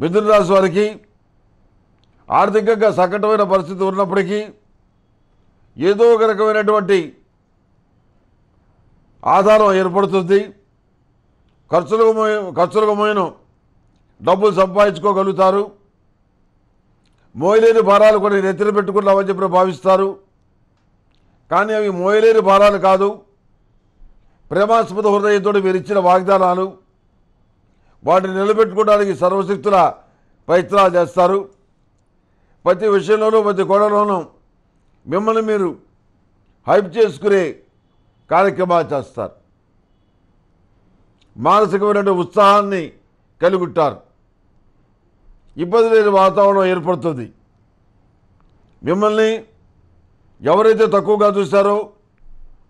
మిథున రాశి వారికి ఆర్థికంగా సంకటమైన పరిస్థితి ఉన్నప్పటికీ ఏదో ఒక రకమైనటువంటి ఆధారం ఏర్పడుతుంది. ఖర్చులకు మోయ- ఖర్చులకు మోయను డబ్బులు సంపాదించుకోగలుగుతారు. మోయలేని భారాలు కొన్ని నెత్తిన పెట్టుకున్నామని చెప్పి భావిస్తారు. కానీ అవి మోయలేని భారాలు కాదు. ప్రేమాస్పద హృదయంతో మీరు ఇచ్చిన వాగ్దానాలు వాటిని నిలబెట్టుకోవడానికి సర్వశక్తుల ప్రయత్నాలు చేస్తారు. ప్రతి విషయంలోనూ ప్రతి గొడవలోనూ మిమ్మల్ని మీరు హైప్ చేసుకునే కార్యక్రమాలు చేస్తారు. మానసికమైన ఉత్సాహాన్ని కలుగుంటారు. ఇబ్బంది లేని వాతావరణం ఏర్పడుతుంది. మిమ్మల్ని ఎవరైతే తక్కువగా చూశారో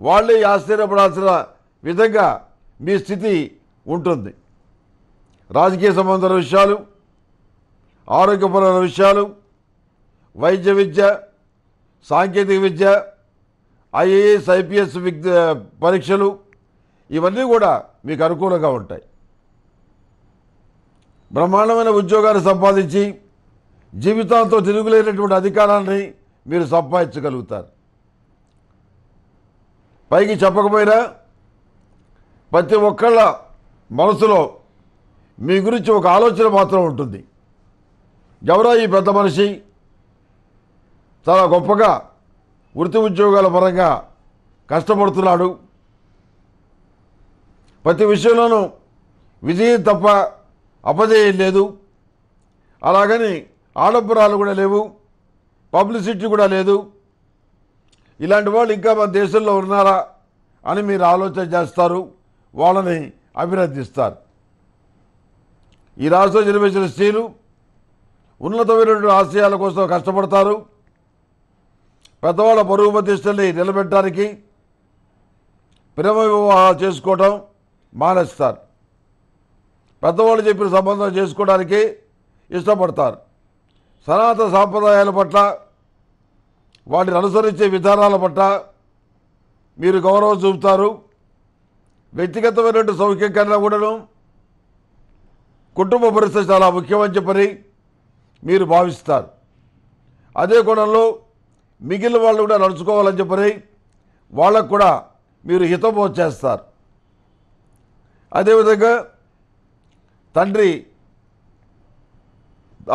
వాళ్ళే ఆశ్చర్యపడాల్సిన విధంగా మీ స్థితి ఉంటుంది. రాజకీయ సంబంధాల విషయాలు ఆరోగ్యపరమైన విషయాలు వైద్య విద్య సాంకేతిక విద్య ఐఏఎస్ ఐపీఎస్ విద్య పరీక్షలు ఇవన్నీ కూడా మీకు అనుకూలంగా ఉంటాయి. బ్రహ్మాండమైన ఉద్యోగాన్ని సంపాదించి జీవితాంతో తిరుగులేనటువంటి అధికారాన్ని మీరు సంపాదించగలుగుతారు. పైకి చెప్పకపోయినా ప్రతి ఒక్కళ్ళ మనసులో మీ గురించి ఒక ఆలోచన మాత్రం ఉంటుంది. ఎవరా ఈ పెద్ద మనిషి చాలా గొప్పగా వృత్తి ఉద్యోగాల పరంగా కష్టపడుతున్నాడు. ప్రతి విషయంలోనూ విజయం తప్ప అపజయం లేదు. అలాగని ఆడంబరాలు కూడా లేవు. పబ్లిసిటీ కూడా లేదు. ఇలాంటి వాళ్ళు ఇంకా మన దేశంలో ఉన్నారా అని మీరు ఆలోచన చేస్తారు. వాళ్ళని అభినందిస్తారు. ఈ రాష్ట్రంలో జన్మించిన స్త్రీలు ఉన్నతమైనటువంటి ఆశయాల కోసం కష్టపడతారు. పెద్దవాళ్ళ పరుగు ప్రతిష్టల్ని నిలబెట్టడానికి ప్రేమ వివాహాలు చేసుకోవటం మానేస్తారు. పెద్దవాళ్ళు చెప్పిన సంబంధం చేసుకోవడానికి ఇష్టపడతారు. సనాతన సాంప్రదాయాల పట్ల వాటిని అనుసరించే విధానాల పట్ల మీరు గౌరవం చూపుతారు. వ్యక్తిగతమైనటువంటి సౌఖ్యం కన్నా కూడాను కుటుంబ పరిస్థితి చాలా ముఖ్యమని చెప్పని మీరు భావిస్తారు. అదే కోణంలో మిగిలిన వాళ్ళు కూడా నడుచుకోవాలని చెప్పని వాళ్ళకు కూడా మీరు హితబోధ చేస్తారు. అదేవిధంగా తండ్రి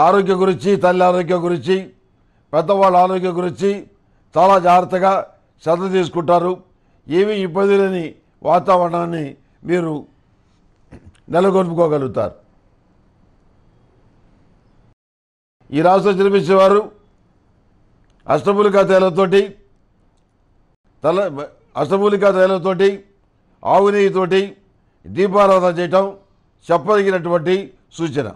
ఆరోగ్యం గురించి తల్లి ఆరోగ్యం గురించి పెద్దవాళ్ళ ఆరోగ్యం గురించి చాలా జాగ్రత్తగా శ్రద్ధ తీసుకుంటారు. ఏమీ ఇబ్బంది లేని వాతావరణాన్ని మీరు నెలకొల్పుకోగలుగుతారు. ఈ రాష్ట్రం జన్మించేవారు అష్టమూలికా తైలంతోటి తల అష్టమూలికా తైలంతోటి ఆవు నెయ్యితోటి దీపారాధన చేయటం చెప్పదగినటువంటి సూచన.